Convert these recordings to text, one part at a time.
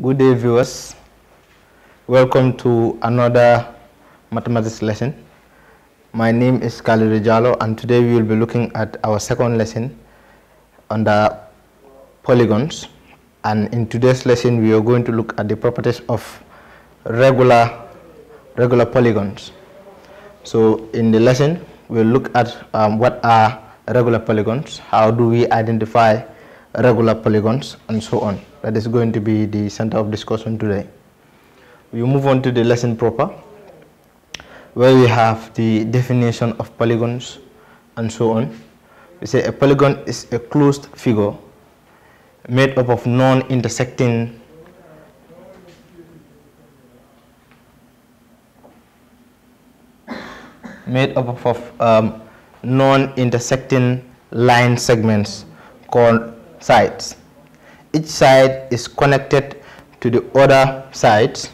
Good day viewers. Welcome to another mathematics lesson. My name is Khalid Jalo and today we will be looking at our second lesson on the polygons and in today's lesson we are going to look at the properties of regular regular polygons. So in the lesson we'll look at um, what are regular polygons, how do we identify regular polygons and so on. That is going to be the center of discussion today. We move on to the lesson proper where we have the definition of polygons and so on. We say a polygon is a closed figure made up of non-intersecting made up of um, non-intersecting line segments called sides. Each side is connected to the other sides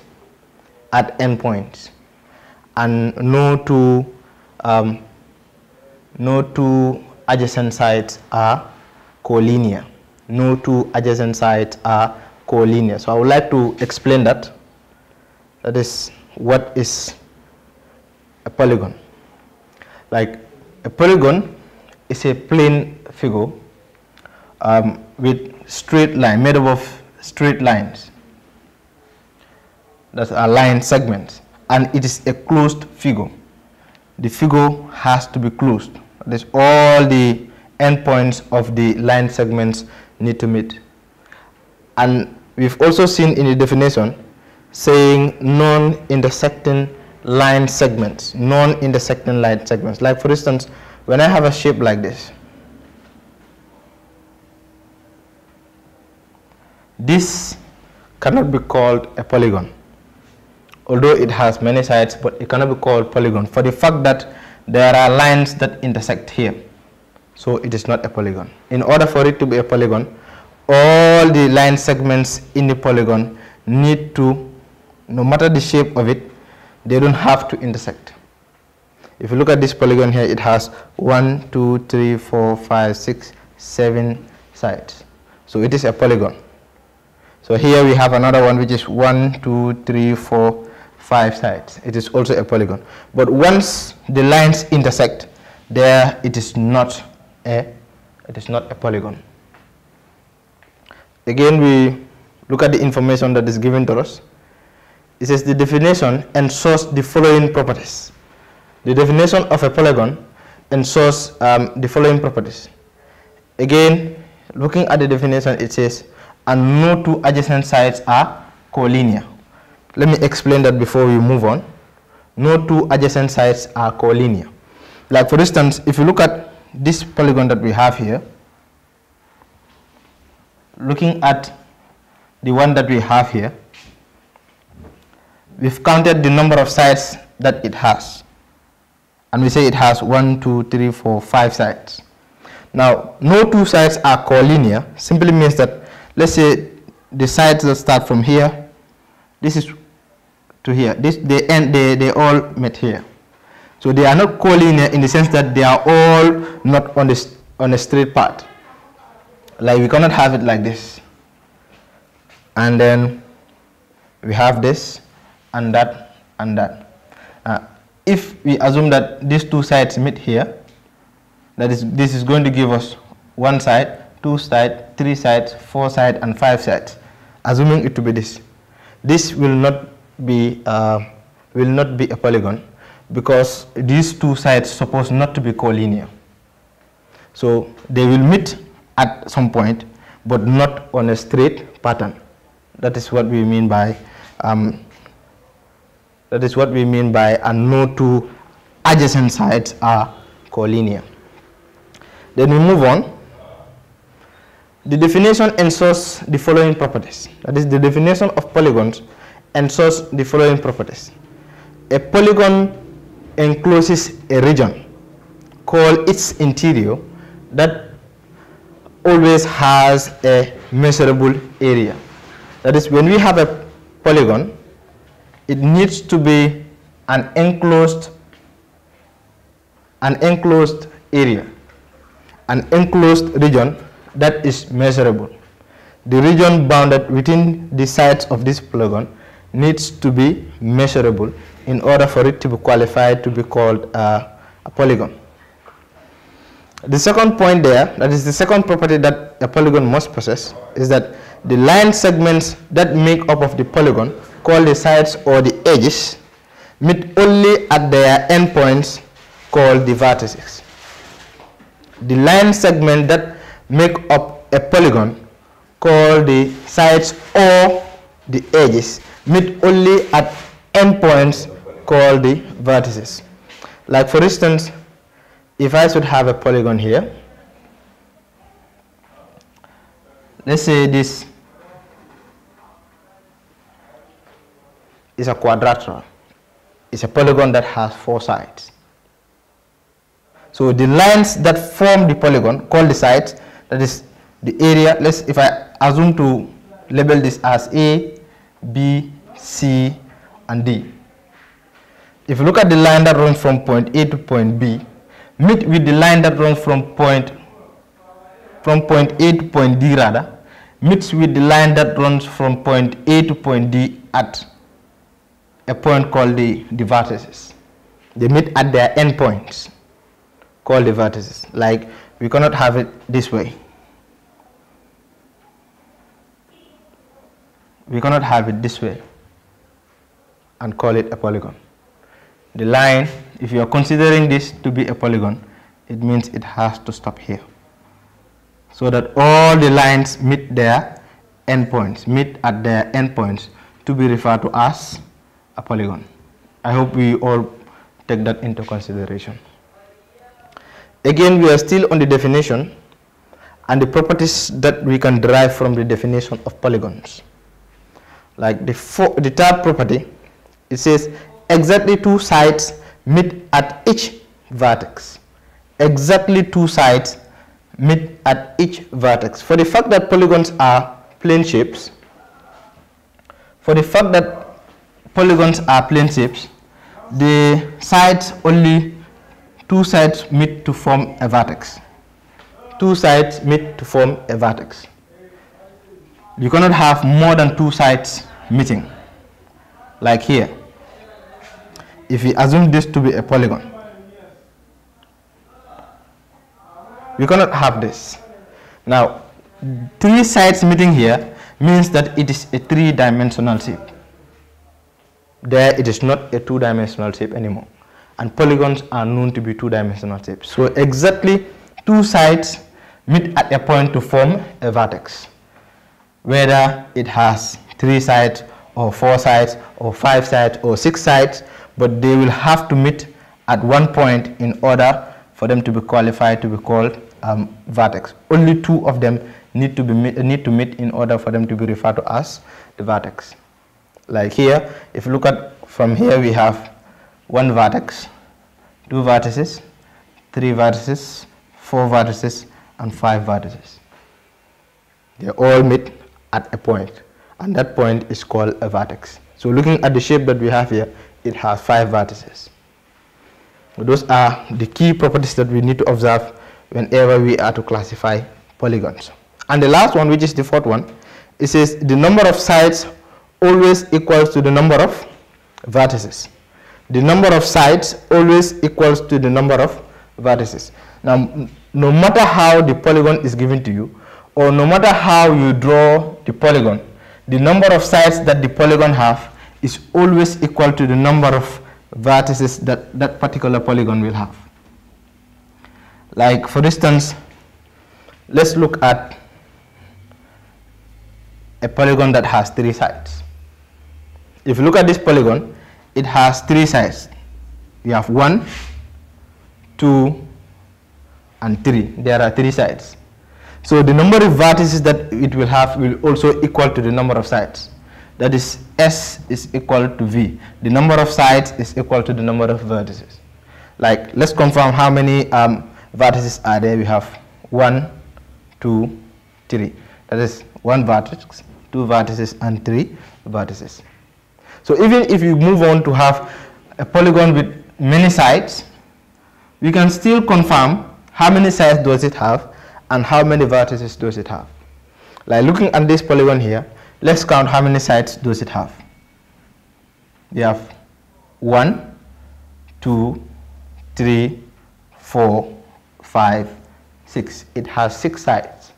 at endpoints and no two um, no two adjacent sides are collinear. No two adjacent sides are collinear. So I would like to explain that. That is what is a polygon. Like a polygon is a plane figure um, with straight line, made up of straight lines. That are line segments. And it is a closed figure. The figure has to be closed. That is all the endpoints of the line segments need to meet. And we've also seen in the definition saying non-intersecting line segments, non-intersecting line segments. Like for instance, when I have a shape like this, this cannot be called a polygon. Although it has many sides, but it cannot be called polygon for the fact that there are lines that intersect here. So it is not a polygon. In order for it to be a polygon, all the line segments in the polygon need to, no matter the shape of it, they don't have to intersect. If you look at this polygon here, it has one, two, three, four, five, six, seven sides. So it is a polygon. So here we have another one which is one, two, three, four, five sides. It is also a polygon. But once the lines intersect, there it is not a it is not a polygon. Again, we look at the information that is given to us. It says the definition ensures the following properties. The definition of a polygon ensures um, the following properties. Again, looking at the definition, it says, and no two adjacent sides are collinear. Let me explain that before we move on. No two adjacent sides are collinear. Like for instance, if you look at this polygon that we have here, looking at the one that we have here, we've counted the number of sides that it has. And we say it has one, two, three, four, five sides. Now, no two sides are collinear simply means that, let's say, the sides that start from here, this is to here. This, they, end, they, they all met here. So they are not collinear in the sense that they are all not on, the, on a straight path. Like we cannot have it like this. And then we have this and that and that. Uh, if we assume that these two sides meet here, that is, this is going to give us one side, two sides, three sides, four sides, and five sides, assuming it to be this. This will not be uh, will not be a polygon because these two sides supposed not to be collinear. So they will meet at some point, but not on a straight pattern. That is what we mean by um, that is what we mean by and no two adjacent sides are collinear. Then we move on. The definition ensures the following properties. That is the definition of polygons ensures the following properties. A polygon encloses a region called its interior that always has a measurable area. That is when we have a polygon, it needs to be an enclosed an enclosed area, an enclosed region that is measurable. the region bounded within the sides of this polygon needs to be measurable in order for it to be qualified to be called uh, a polygon. The second point there, that is the second property that a polygon must possess, is that the line segments that make up of the polygon, called the sides or the edges, meet only at their endpoints called the vertices. The line segment that make up a polygon, called the sides or the edges, meet only at endpoints called the vertices. Like for instance, if I should have a polygon here, let's say this is a quadrilateral. It's a polygon that has four sides. So the lines that form the polygon, called the sides, that is the area, let's if I assume to label this as A, B, C, and D. If you look at the line that runs from point A to point B, meet with the line that runs from point from point A to point D rather, meets with the line that runs from point A to point D at a point called the, the vertices. They meet at their endpoints called the vertices. Like we cannot have it this way. We cannot have it this way and call it a polygon. The line, if you are considering this to be a polygon, it means it has to stop here. So that all the lines meet their endpoints, meet at their endpoints to be referred to as a polygon. I hope we all take that into consideration. Again, we are still on the definition and the properties that we can derive from the definition of polygons. Like the, four, the third property, it says exactly two sides meet at each vertex. Exactly two sides meet at each vertex. For the fact that polygons are plane shapes, for the fact that polygons are plane shapes, the sides only two sides meet to form a vertex. Two sides meet to form a vertex. You cannot have more than two sides meeting, like here if we assume this to be a polygon, we cannot have this. Now, three sides meeting here means that it is a three-dimensional shape. There, it is not a two-dimensional shape anymore. And polygons are known to be two-dimensional shapes. So exactly two sides meet at a point to form a vertex. Whether it has three sides or four sides or five sides or six sides, but they will have to meet at one point in order for them to be qualified to be called um, vertex. Only two of them need to be need to meet in order for them to be referred to as the vertex. Like here, if you look at from here, we have one vertex, two vertices, three vertices, four vertices, and five vertices. They all meet at a point, and that point is called a vertex. So looking at the shape that we have here, it has five vertices. Those are the key properties that we need to observe whenever we are to classify polygons. And the last one, which is the fourth one, it says the number of sides always equals to the number of vertices. The number of sides always equals to the number of vertices. Now, no matter how the polygon is given to you, or no matter how you draw the polygon, the number of sides that the polygon have is always equal to the number of vertices that that particular polygon will have. Like for instance, let's look at a polygon that has three sides. If you look at this polygon, it has three sides. You have one, two, and three. There are three sides. So the number of vertices that it will have will also equal to the number of sides that is S is equal to V. The number of sides is equal to the number of vertices. Like, let's confirm how many um, vertices are there. We have one, two, three. That is one vertex, two vertices, and three vertices. So even if you move on to have a polygon with many sides, we can still confirm how many sides does it have and how many vertices does it have. Like looking at this polygon here, let's count how many sides does it have. We have one, two, three, four, five, six. It has six sides.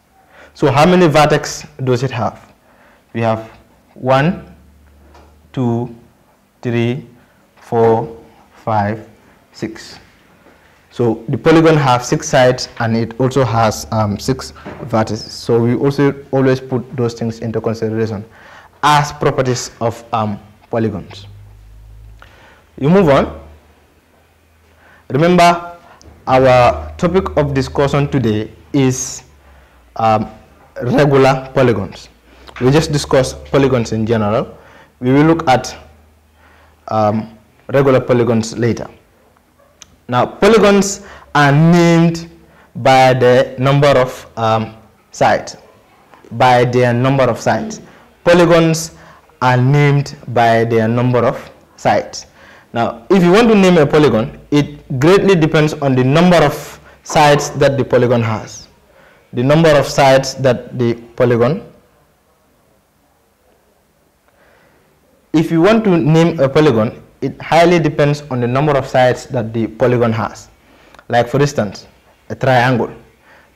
So how many vertex does it have? We have one, two, three, four, five, six. So the polygon has six sides and it also has um, six vertices. So we also always put those things into consideration as properties of um, polygons. You move on. Remember our topic of discussion today is um, regular polygons. We just discussed polygons in general. We will look at um, regular polygons later. Now, polygons are named by the number of um, sides, by their number of sides. Polygons are named by their number of sides. Now, if you want to name a polygon, it greatly depends on the number of sides that the polygon has. The number of sides that the polygon if you want to name a polygon, it highly depends on the number of sides that the polygon has. Like for instance, a triangle,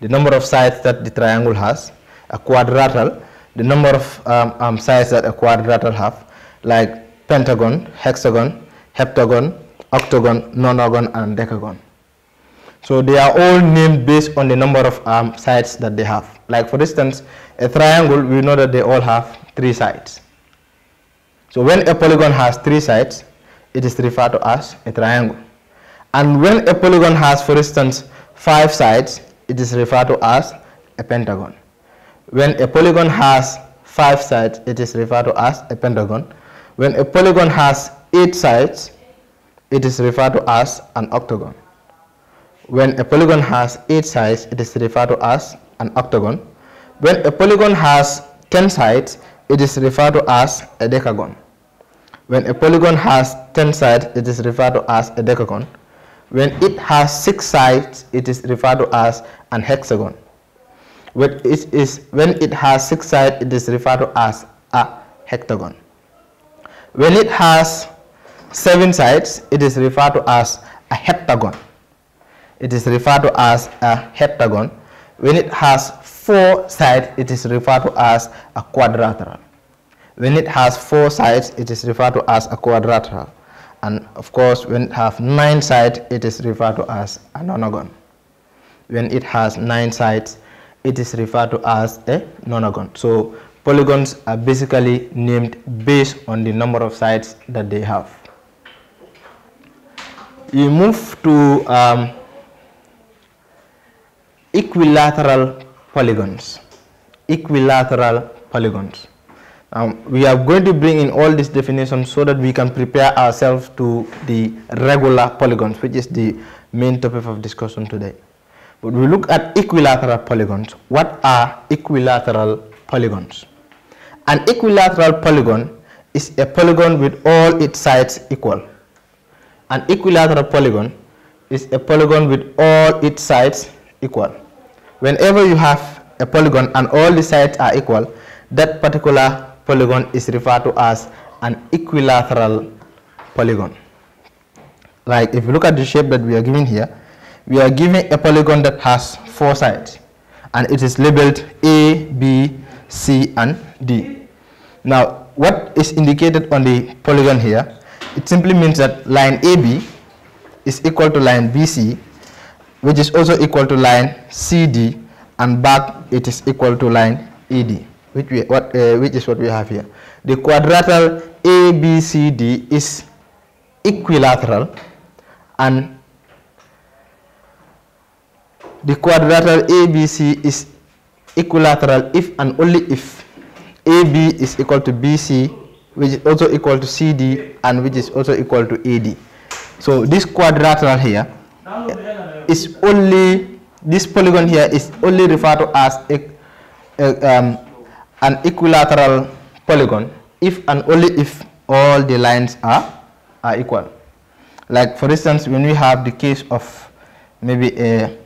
the number of sides that the triangle has, a quadrilateral, the number of um, um, sides that a quadrilateral have, like pentagon, hexagon, heptagon, octagon, nonagon, and decagon. So they are all named based on the number of um, sides that they have. Like for instance, a triangle, we know that they all have three sides. So when a polygon has three sides, it is referred to as a triangle. And when a polygon has, for instance, five sides, it is referred to as a pentagon. When a polygon has five sides, it is referred to as a pentagon. When a polygon has eight sides, it is referred to as an octagon. When a polygon has eight sides, it is referred to as an octagon. When a polygon has 10 sides, it is referred to as a decagon. When a polygon has 10 sides, it is referred to as a decagon. When it has 6 sides, it is referred to as an hexagon. When it, is, when it has 6 sides, it is referred to as a heptagon. When it has 7 sides, it is referred to as a heptagon. It is referred to as a heptagon. When it has 4 sides, it is referred to as a quadrilateral. When it has four sides, it is referred to as a quadrilateral. And of course, when it has nine sides, it is referred to as a nonagon. When it has nine sides, it is referred to as a nonagon. So polygons are basically named based on the number of sides that they have. You move to um, equilateral polygons. Equilateral polygons. Um, we are going to bring in all these definitions so that we can prepare ourselves to the regular polygons, which is the main topic of discussion today. But we look at equilateral polygons. What are equilateral polygons? An equilateral polygon is a polygon with all its sides equal. An equilateral polygon is a polygon with all its sides equal. Whenever you have a polygon and all the sides are equal, that particular polygon is referred to as an equilateral polygon. Like if you look at the shape that we are given here, we are given a polygon that has four sides and it is labeled A, B, C and D. Now what is indicated on the polygon here, it simply means that line AB is equal to line BC which is also equal to line CD and back it is equal to line ED which, we, what, uh, which is what we have here. The quadrilateral ABCD is equilateral and the quadrilateral ABC is equilateral if and only if AB is equal to BC which is also equal to CD and which is also equal to AD. So this quadrilateral here is only, this polygon here is only referred to as a, a um, an equilateral polygon if and only if all the lines are, are equal. Like for instance, when we have the case of maybe a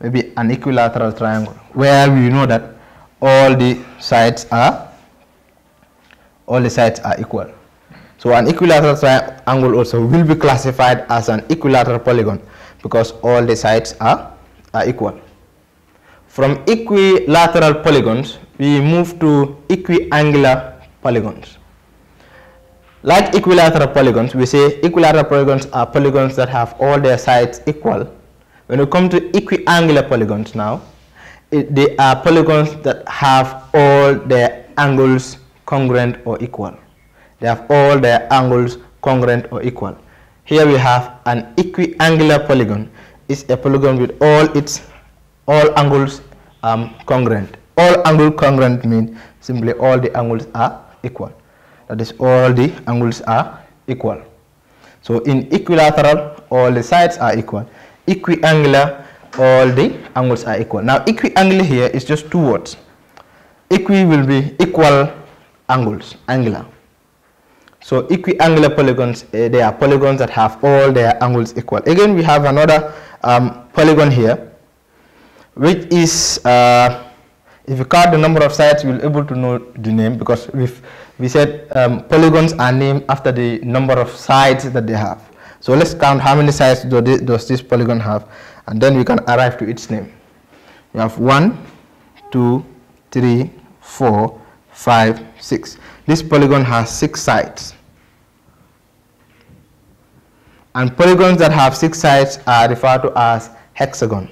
maybe an equilateral triangle where we know that all the sides are all the sides are equal. So an equilateral triangle also will be classified as an equilateral polygon because all the sides are, are equal. From equilateral polygons, we move to equiangular polygons. Like equilateral polygons, we say equilateral polygons are polygons that have all their sides equal. When we come to equiangular polygons now, it, they are polygons that have all their angles congruent or equal. They have all their angles congruent or equal. Here we have an equiangular polygon. It's a polygon with all its all angles um, congruent. All angle congruent mean simply all the angles are equal. That is all the angles are equal. So in equilateral, all the sides are equal. Equiangular, all the angles are equal. Now equiangular here is just two words. Equi will be equal angles, angular. So equiangular polygons, uh, they are polygons that have all their angles equal. Again, we have another um, polygon here, which is, uh, if you count the number of sides, you'll be able to know the name because we've, we said um, polygons are named after the number of sides that they have. So let's count how many sides do this, does this polygon have, and then we can arrive to its name. You have one, two, three, four, 5, 6. This polygon has 6 sides. And polygons that have 6 sides are referred to as hexagon.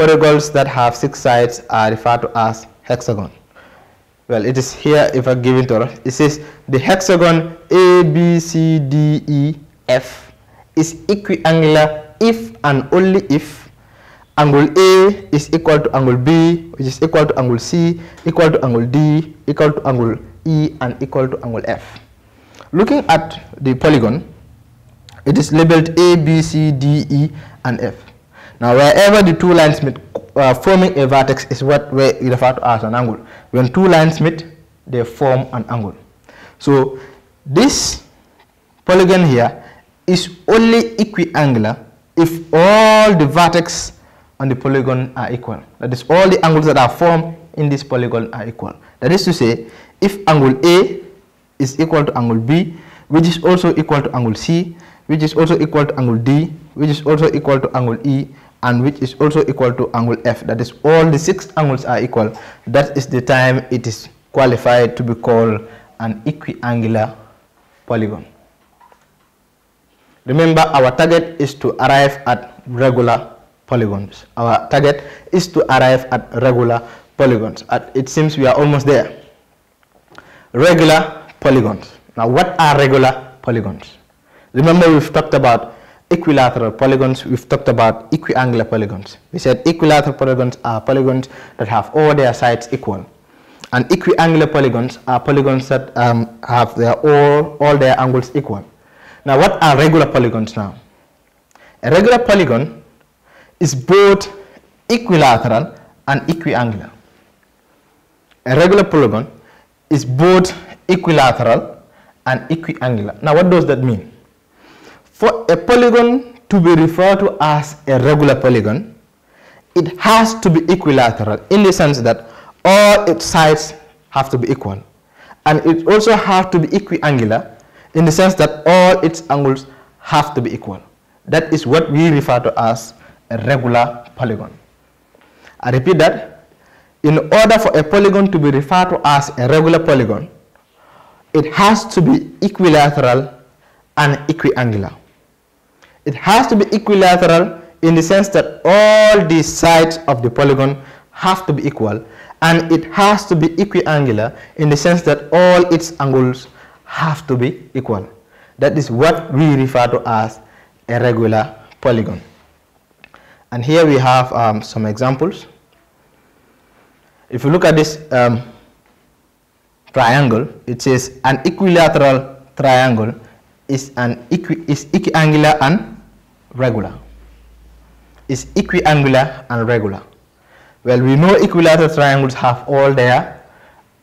Polygons that have 6 sides are referred to as hexagon. Well, it is here if I give it to. It says the hexagon A, B, C, D, E, F is equiangular if and only if angle A is equal to angle B, which is equal to angle C, equal to angle D, equal to angle E, and equal to angle F. Looking at the polygon, it is labeled A, B, C, D, E, and F. Now, wherever the two lines meet, uh, forming a vertex is what we refer to as an angle. When two lines meet, they form an angle. So, this polygon here is only equiangular if all the vertex on the polygon are equal. That is, all the angles that are formed in this polygon are equal. That is to say, if angle A is equal to angle B, which is also equal to angle C, which is also equal to angle D, which is also equal to angle E, and which is also equal to angle F. That is, all the six angles are equal. That is the time it is qualified to be called an equiangular polygon. Remember, our target is to arrive at regular polygons. Our target is to arrive at regular polygons. At, it seems we are almost there. Regular polygons. Now, what are regular polygons? Remember, we've talked about equilateral polygons, we've talked about equiangular polygons. We said equilateral polygons are polygons that have all their sides equal. And equiangular polygons are polygons that um, have their all, all their angles equal. Now, what are regular polygons now? A regular polygon is both equilateral and equiangular. A regular polygon is both equilateral and equiangular. Now what does that mean? For a polygon to be referred to as a regular polygon, it has to be equilateral in the sense that all its sides have to be equal. And it also has to be equiangular in the sense that all its angles have to be equal. That is what we refer to as a regular polygon. I repeat that. In order for a polygon to be referred to as a regular polygon, it has to be equilateral and equiangular. It has to be equilateral in the sense that all the sides of the polygon have to be equal and it has to be equiangular in the sense that all its angles have to be equal. That is what we refer to as a regular polygon. And here we have um, some examples. If you look at this um, triangle, it says an equilateral triangle is an equi is equiangular and regular. It's equiangular and regular. Well, we know equilateral triangles have all their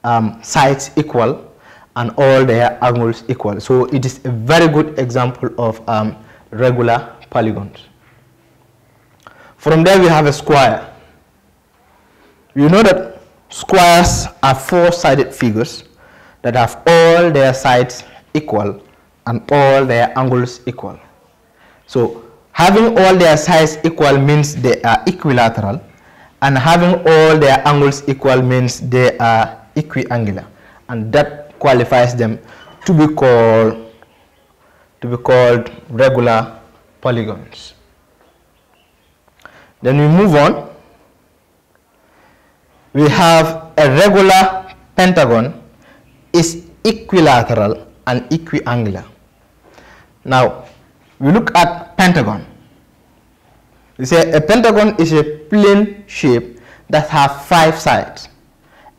um, sides equal and all their angles equal. So it is a very good example of um, regular polygons. From there we have a square. You know that squares are four-sided figures that have all their sides equal and all their angles equal. So having all their sides equal means they are equilateral and having all their angles equal means they are equiangular and that qualifies them to be called to be called regular polygons. Then we move on. We have a regular pentagon is equilateral and equiangular. Now, we look at pentagon. We say a pentagon is a plane shape that has five sides.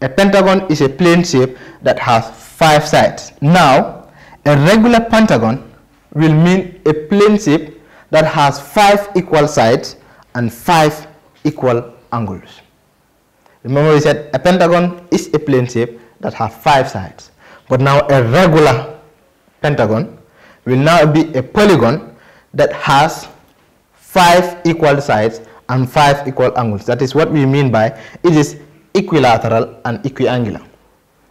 A pentagon is a plane shape that has five sides. Now, a regular pentagon will mean a plane shape that has five equal sides and five equal angles. Remember we said a pentagon is a plane shape that has five sides. But now a regular pentagon will now be a polygon that has five equal sides and five equal angles. That is what we mean by it is equilateral and equiangular.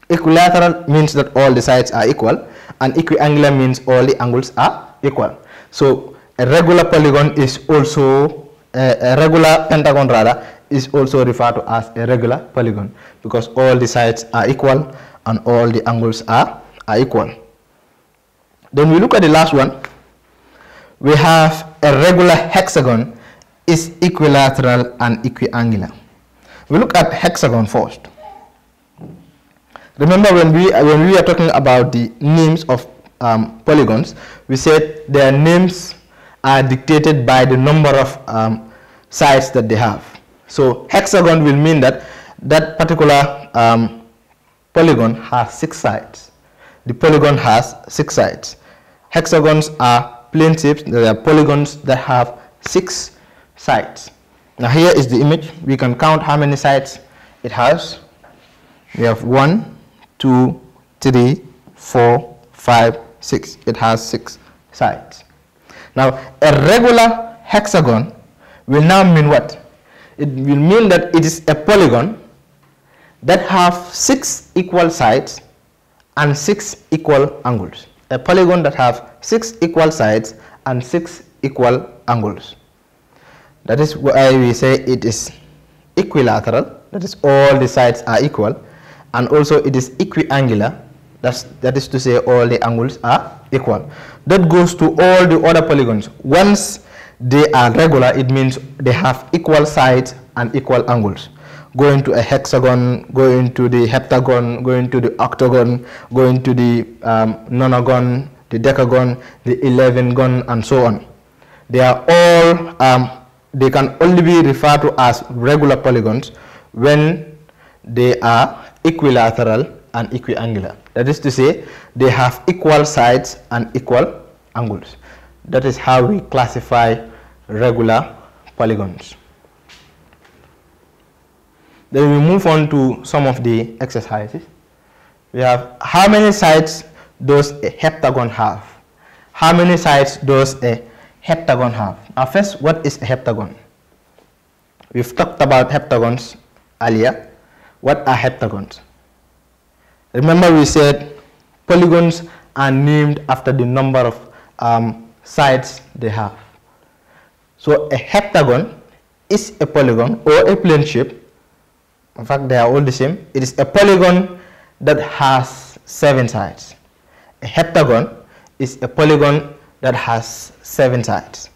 Equilateral means that all the sides are equal and equiangular means all the angles are equal. So a regular polygon is also a, regular pentagon rather is also referred to as a regular polygon because all the sides are equal and all the angles are, are equal. Then we look at the last one. We have a regular hexagon is equilateral and equiangular. We look at hexagon first. Remember when we when we are talking about the names of um, polygons, we said their names are dictated by the number of um, sides that they have. So hexagon will mean that that particular um, polygon has six sides. The polygon has six sides. Hexagons are plane shapes, they are polygons that have six sides. Now here is the image. We can count how many sides it has. We have one, two, three, four, five, six. It has six sides. Now a regular hexagon will now mean what? It will mean that it is a polygon that have six equal sides and six equal angles. A polygon that have six equal sides and six equal angles. That is why we say it is equilateral, that is all the sides are equal, and also it is equiangular, that's, that is to say all the angles are equal. That goes to all the other polygons. Once they are regular, it means they have equal sides and equal angles. Going to a hexagon, going to the heptagon, going to the octagon, going to the um, nonagon, the decagon, the eleven gon, and so on. They are all, um, they can only be referred to as regular polygons when they are equilateral and equiangular. That is to say, they have equal sides and equal angles. That is how we classify regular polygons. Then we move on to some of the exercises. We have how many sides does a heptagon have? How many sides does a heptagon have? Now first, what is a heptagon? We've talked about heptagons earlier. What are heptagons? Remember we said polygons are named after the number of um, sides they have. So a heptagon is a polygon or a plane shape. In fact, they are all the same. It is a polygon that has seven sides. A heptagon is a polygon that has seven sides.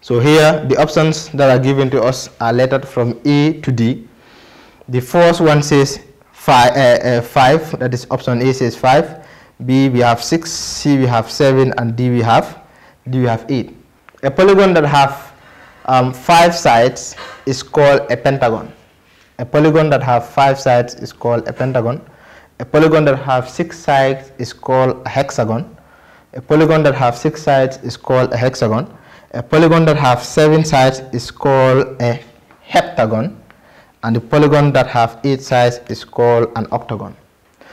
So here, the options that are given to us are lettered from A to D. The first one says five, uh, uh, five that is option A says 5. B we have 6, C we have 7, and D we have, D we have 8. A polygon that have um, 5 sides is called a pentagon. A polygon that have 5 sides is called a pentagon. A polygon that have 6 sides is called a hexagon. A polygon that have 6 sides is called a hexagon. A polygon that have 7 sides is called a heptagon. And the polygon that have 8 sides is called an octagon.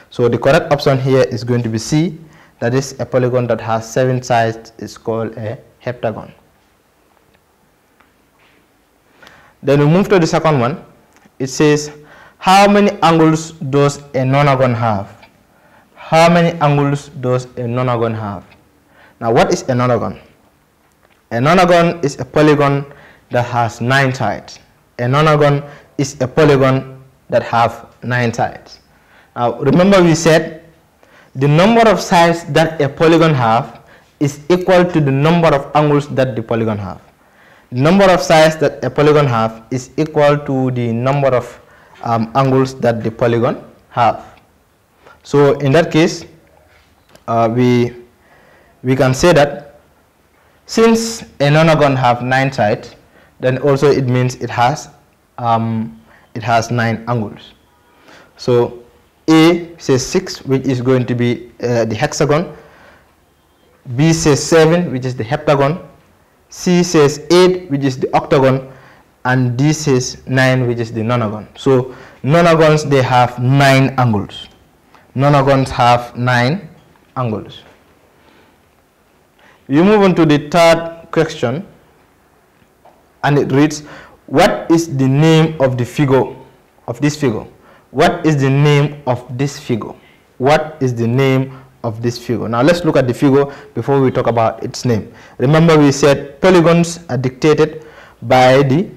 So the correct option here is going to be C. That is a polygon that has 7 sides is called a heptagon. Then we move to the second one. It says, how many angles does a nonagon have? How many angles does a nonagon have? Now what is a nonagon? A nonagon is a polygon that has nine sides. A nonagon is a polygon that have nine sides. Now remember we said the number of sides that a polygon have is equal to the number of angles that the polygon have. The number of sides that a polygon have is equal to the number of um, angles that the polygon have. So in that case, uh, we, we can say that since a nonagon have nine sides, then also it means it has, um, it has nine angles. So A says 6, which is going to be uh, the hexagon. B says 7, which is the heptagon. C says 8, which is the octagon. And this is 9, which is the nonagon. So nonagons, they have 9 angles. Nonagons have 9 angles. You move on to the third question. And it reads, what is the name of the figure, of this figure? What is the name of this figure? What is the name of this figure. Now let's look at the figure before we talk about its name. Remember we said polygons are dictated by the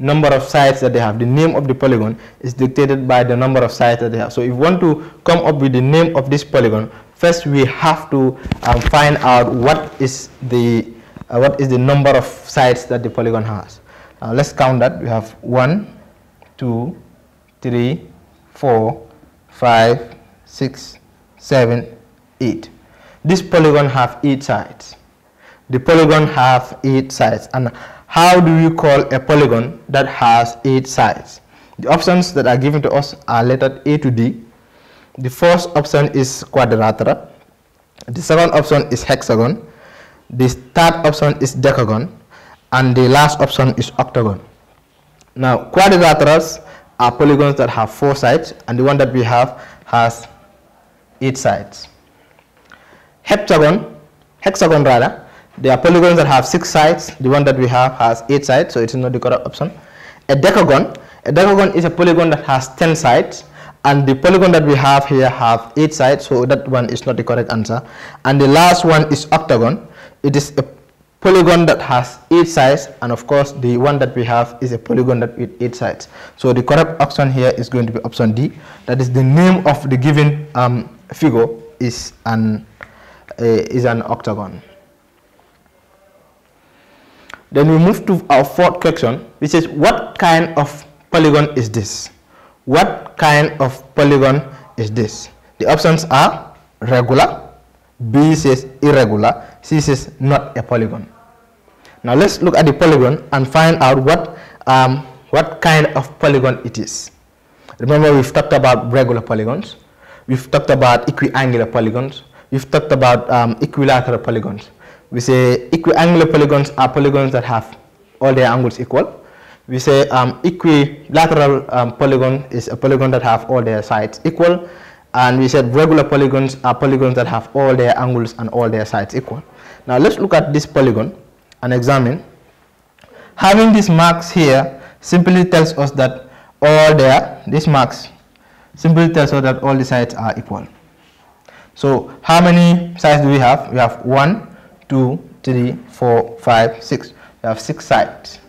number of sides that they have. The name of the polygon is dictated by the number of sides that they have. So if you want to come up with the name of this polygon, first we have to um, find out what is the uh, what is the number of sides that the polygon has. Uh, let's count that. We have one, two, three, four, five, six, seven, 8. This polygon have 8 sides. The polygon have 8 sides. And how do you call a polygon that has 8 sides? The options that are given to us are lettered A to D. The first option is quadrilateral. The second option is hexagon. The third option is decagon. And the last option is octagon. Now, quadrilaterals are polygons that have four sides, and the one that we have has eight sides heptagon, hexagon rather, there are polygons that have six sides. The one that we have has eight sides, so it's not the correct option. A decagon, a decagon is a polygon that has 10 sides and the polygon that we have here have eight sides, so that one is not the correct answer. And the last one is octagon. It is a polygon that has eight sides and of course the one that we have is a polygon that with eight sides. So the correct option here is going to be option D. That is the name of the given um, figure is an uh, is an octagon. Then we move to our fourth question, which is what kind of polygon is this? What kind of polygon is this? The options are regular, B says irregular, C says not a polygon. Now let's look at the polygon and find out what, um, what kind of polygon it is. Remember we've talked about regular polygons, we've talked about equiangular polygons, We've talked about um, equilateral polygons. We say equiangular polygons are polygons that have all their angles equal. We say um, equilateral um, polygon is a polygon that have all their sides equal. And we said regular polygons are polygons that have all their angles and all their sides equal. Now let's look at this polygon and examine. Having these marks here simply tells us that all their, these marks simply tells us that all the sides are equal. So how many sides do we have? We have one, two, three, four, five, six. We have six sides.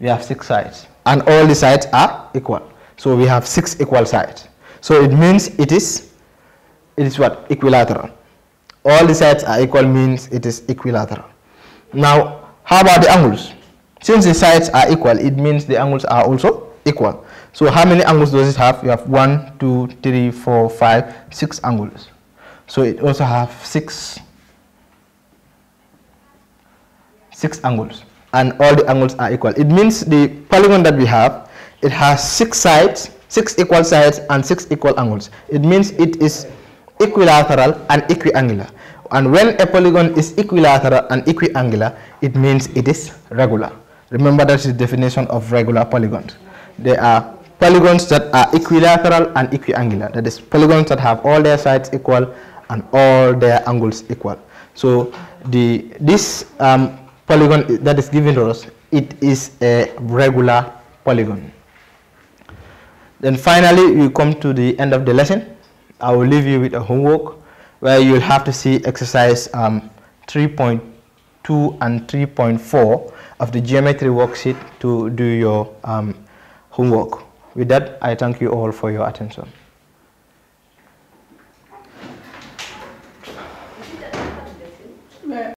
We have six sides. And all the sides are equal. So we have six equal sides. So it means it is, it is what? Equilateral. All the sides are equal means it is equilateral. Now, how about the angles? Since the sides are equal, it means the angles are also equal. So how many angles does it have? You have one, two, three, four, five, six angles. So it also have six, six angles. And all the angles are equal. It means the polygon that we have, it has six sides, six equal sides and six equal angles. It means it is equilateral and equiangular. And when a polygon is equilateral and equiangular, it means it is regular. Remember that's the definition of regular polygons. They are polygons that are equilateral and equiangular. That is polygons that have all their sides equal and all their angles equal. So the this um, polygon that is given to us, it is a regular polygon. Then finally, we come to the end of the lesson. I will leave you with a homework where you'll have to see exercise um, 3.2 and 3.4 of the geometry worksheet to do your um, homework. With that, I thank you all for your attention.